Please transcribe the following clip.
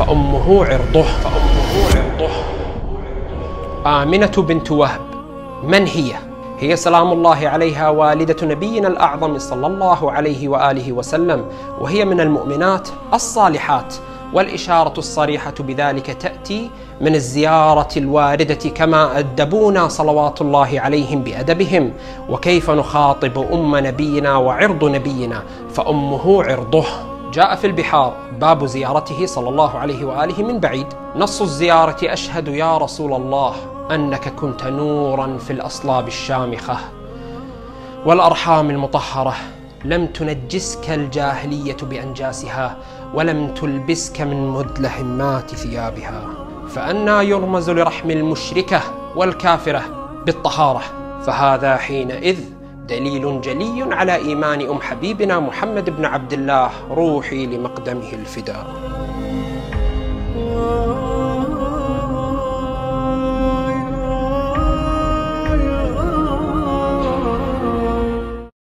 فأمه عرضه فأمه عرضه. آمنة بنت وهب من هي؟ هي سلام الله عليها والدة نبينا الأعظم صلى الله عليه وآله وسلم وهي من المؤمنات الصالحات. والإشارة الصريحة بذلك تأتي من الزيارة الواردة كما أدبونا صلوات الله عليهم بأدبهم. وكيف نخاطب أم نبينا وعرض نبينا؟ فأمه عرضه. جاء في البحار باب زيارته صلى الله عليه وآله من بعيد. نص الزيارة أشهد يا رسول الله أنك كنت نورا في الأصلاب الشامخة والأرحام المطهرة. لم تنجسك الجاهلية بأنجاسها ولم تلبسك من مدلهمات ثيابها. فأنا يرمز لرحم المشركة والكافرة بالطهارة. فهذا حينئذ دليل جلي على إيمان أم حبيبنا محمد بن عبد الله روحي لمقدمه الفداء.